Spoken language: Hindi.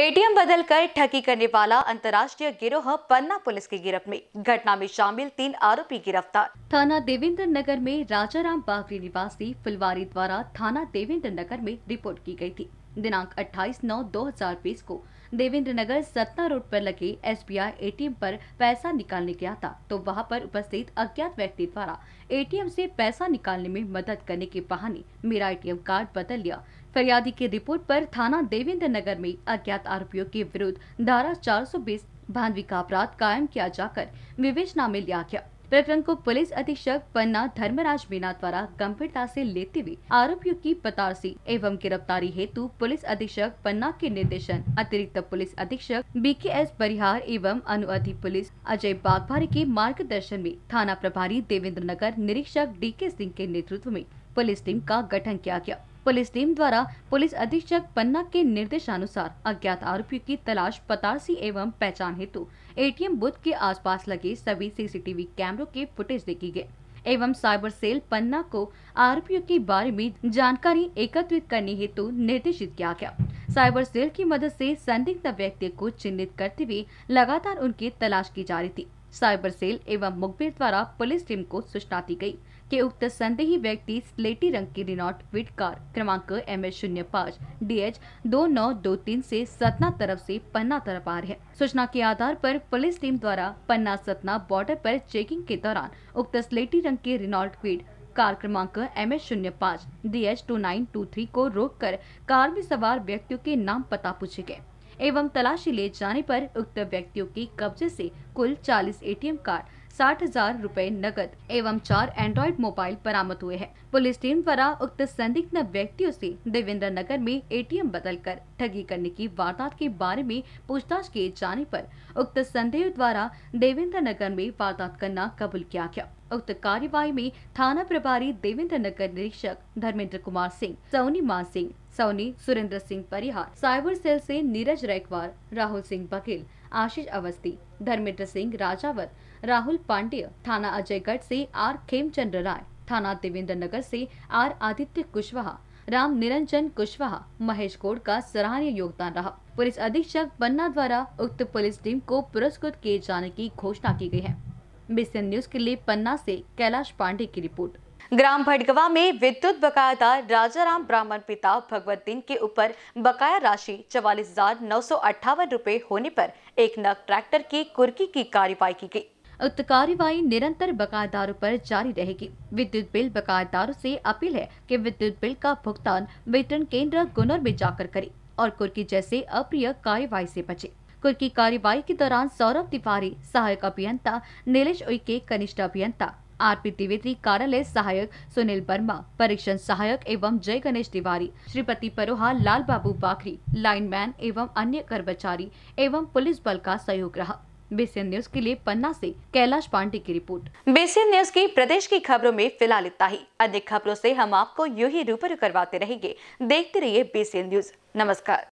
एटीएम बदलकर ठगी करने वाला अंतर्राष्ट्रीय गिरोह पन्ना पुलिस की गिरफ्त में। घटना में शामिल तीन आरोपी गिरफ़्तार। थाना देवेंद्र नगर में राजाराम बागरी निवासी फुलवारी द्वारा थाना देवेंद्र नगर में रिपोर्ट की गई थी। दिनांक 28 नौ 2020 को देवेंद्र नगर सतना रोड पर लगे एसबीआई एटीएम पर पैसा निकालने गया था तो वहाँ पर उपस्थित अज्ञात व्यक्ति द्वारा एटीएम से पैसा निकालने में मदद करने के बहाने मेरा एटीएम कार्ड बदल लिया। फरियादी की रिपोर्ट पर थाना देवेंद्र नगर में अज्ञात आरोपियों के विरुद्ध धारा 420 भानवी का अपराध कायम किया जाकर विवेचना में लिया गया। प्रकरण को पुलिस अधीक्षक पन्ना धर्मराज मीना द्वारा गंभीरता से लेते हुए आरोपियों की पतारसी एवं गिरफ्तारी हेतु पुलिस अधीक्षक पन्ना के निर्देशन, अतिरिक्त पुलिस अधीक्षक बी के एस परिहार एवं अनुअधि पुलिस अजय बागभारी के मार्गदर्शन में थाना प्रभारी देवेंद्र नगर निरीक्षक डी के सिंह के नेतृत्व में पुलिस टीम का गठन किया गया। पुलिस टीम द्वारा पुलिस अधीक्षक पन्ना के निर्देशानुसार अज्ञात आरोपियों की तलाश, पतासी एवं पहचान हेतु एटीएम बूथ के आसपास लगे सभी सीसीटीवी कैमरों के फुटेज देखी गए एवं साइबर सेल पन्ना को आरोपियों के बारे में जानकारी एकत्रित करने हेतु निर्देशित किया गया। साइबर सेल की मदद से संदिग्ध व्यक्ति को चिन्हित करते हुए लगातार उनकी तलाश की जा रही थी। साइबर सेल एवं मुखबिर द्वारा पुलिस टीम को सूचना दी गई। कि उक्त संदेही व्यक्ति स्लेटी रंग की रिनॉट विट कार, क्रमांक एम एच शून्य पाँच डी एच दो नौ दो तीन से सतना तरफ़ से पन्ना तरफ़ आ रहे हैं। सूचना के आधार पर पुलिस टीम द्वारा पन्ना सतना बॉर्डर पर चेकिंग के दौरान उक्त स्लेटी रंग की रिनॉल्ट क्विड कार क्रमांक एम एच शून्य पाँच D H two nine two three को रोककर कार में सवार व्यक्तियों के नाम पता पूछे गए एवं तलाशी ले जाने पर उक्त व्यक्तियों के कब्जे से कुल 40 एटीएम कार्ड साठ हज़ार रूपए नकद एवं चार एंड्रॉइड मोबाइल बरामद हुए हैं। पुलिस टीम द्वारा उक्त संदिग्ध व्यक्तियों से देवेंद्र नगर में एटीएम बदलकर ठगी करने की वारदात के बारे में पूछताछ किए जाने पर उक्त संदेह द्वारा देवेंद्र नगर में वारदात करना कबूल किया गया। उक्त कार्यवाही में थाना प्रभारी देवेंद्र नगर निरीक्षक धर्मेंद्र कुमार सिंह, सौनी मान सिंह, सौनी सुरेंद्र सिंह परिहार, साइबर सेल से नीरज रैकवार, राहुल सिंह बघेल, आशीष अवस्थी, धर्मेंद्र सिंह राजावत, राहुल पांडेय, थाना अजयगढ़ से आर खेमचंद्र राय, थाना देवेंद्र नगर से आर आदित्य कुशवाहा, राम निरंजन कुशवाहा, महेश गौड़ का सराहनीय योगदान रहा। पुलिस अधीक्षक बन्ना द्वारा उक्त पुलिस टीम को पुरस्कृत किए जाने की घोषणा की गई है। बीसीएन न्यूज़ के लिए पन्ना से कैलाश पांडे की रिपोर्ट। ग्राम भटगवा में विद्युत बकायादार राजाराम ब्राह्मण पिता भगवत दिन के ऊपर बकाया राशि चवालीस हज़ार नौ सौ अट्ठावन रूपए होने पर एक नग ट्रैक्टर की कुर्की की कार्यवाही की गई। उक्त कार्यवाही निरंतर बकायेदारों पर जारी रहेगी। विद्युत बिल बकायेदारों से अपील है कि विद्युत बिल का भुगतान वितरण केंद्र गुनर में जाकर करें और कुर्की जैसे अप्रिय कार्यवाही से बचे। कुर्की कार्यवाही के दौरान सौरभ तिवारी, सहायक अभियंता, नीलेश उइके, कनिष्ठ अभियंता आरपी द्विवेदी कार्यालय सहायक सुनील वर्मा, परीक्षण सहायक एवं जय गणेश तिवारी, श्रीपति परोहा लाल बाबू बाखरी लाइनमैन एवं अन्य कर्मचारी एवं पुलिस बल का सहयोग रहा। बेसियन न्यूज़ के लिए पन्ना से कैलाश पांडे की रिपोर्ट। बेसियन न्यूज़ की प्रदेश की खबरों में फ़िलहाल इतना ही। अन्य खबरों से हम आपको यूँ ही रूबरू करवाते रहेंगे। देखते रहिए बेसियन न्यूज़ नमस्कार।